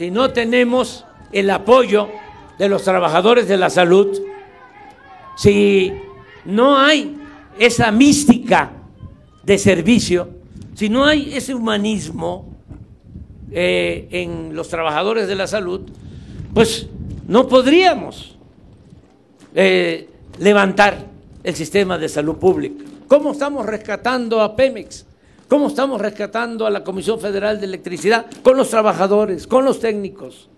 si no tenemos el apoyo de los trabajadores de la salud, si no hay esa mística de servicio, si no hay ese humanismo eh, en los trabajadores de la salud, pues no podríamos eh, levantar el sistema de salud pública. ¿Cómo estamos rescatando a Pemex? ¿Cómo estamos rescatando a la Comisión Federal de Electricidad? Con los trabajadores, con los técnicos,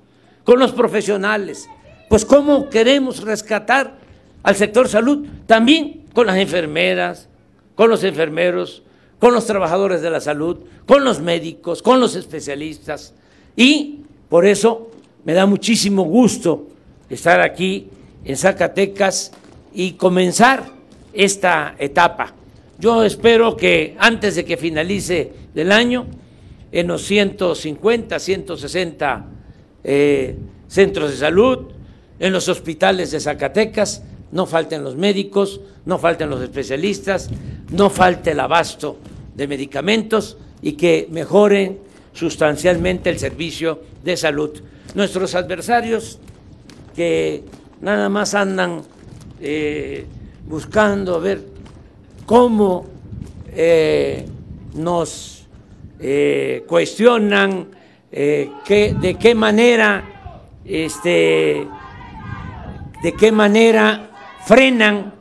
con los profesionales. Pues cómo queremos rescatar al sector salud, también con las enfermeras, con los enfermeros, con los trabajadores de la salud, con los médicos, con los especialistas. Y por eso me da muchísimo gusto estar aquí en Zacatecas y comenzar esta etapa. Yo espero que antes de que finalice el año, en los 150, 160 eh, centros de salud, en los hospitales de Zacatecas, no falten los médicos, no falten los especialistas, no falte el abasto de medicamentos y que mejoren sustancialmente el servicio de salud. Nuestros adversarios que nada más andan eh, buscando ver cómo eh, nos eh, cuestionan de qué manera este, de qué manera frenan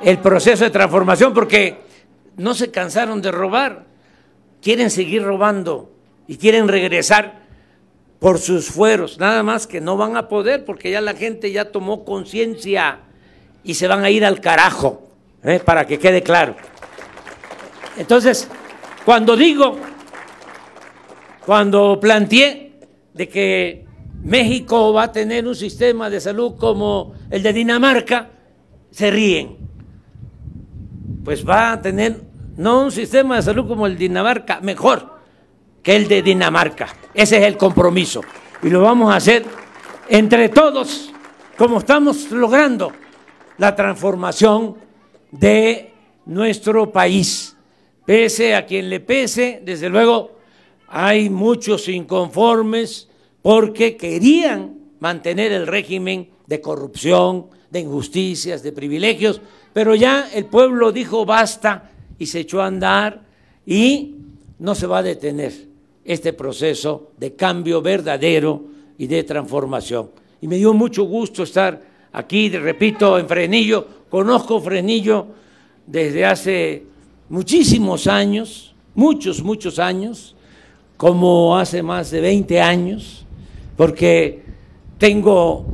el proceso de transformación, porque no se cansaron de robar, quieren seguir robando y quieren regresar por sus fueros, nada más que no van a poder porque ya la gente ya tomó conciencia y se van a ir al carajo, ¿eh? para que quede claro. Entonces, cuando digo, cuando planteé de que México va a tener un sistema de salud como el de Dinamarca, se ríen. Pues va a tener no un sistema de salud como el de Dinamarca, mejor que el de Dinamarca. Ese es el compromiso. Y lo vamos a hacer entre todos, como estamos logrando la transformación de nuestro país. Pese a quien le pese, desde luego hay muchos inconformes porque querían mantener el régimen de corrupción, de injusticias, de privilegios, pero ya el pueblo dijo basta y se echó a andar y no se va a detener este proceso de cambio verdadero y de transformación. Y me dio mucho gusto estar aquí, repito, en Frenillo. Conozco Frenillo desde hace muchísimos años, muchos, muchos años, como hace más de 20 años, porque tengo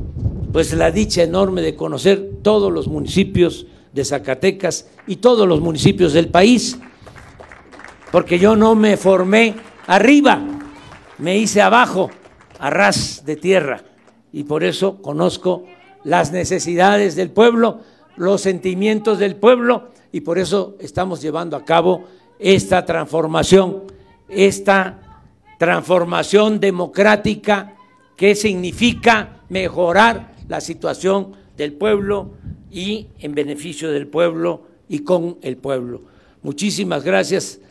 pues la dicha enorme de conocer todos los municipios de Zacatecas y todos los municipios del país, porque yo no me formé arriba, me hice abajo, a ras de tierra, y por eso conozco las necesidades del pueblo, los sentimientos del pueblo, y por eso estamos llevando a cabo esta transformación, esta transformación democrática que significa mejorar la situación del pueblo y en beneficio del pueblo y con el pueblo. Muchísimas gracias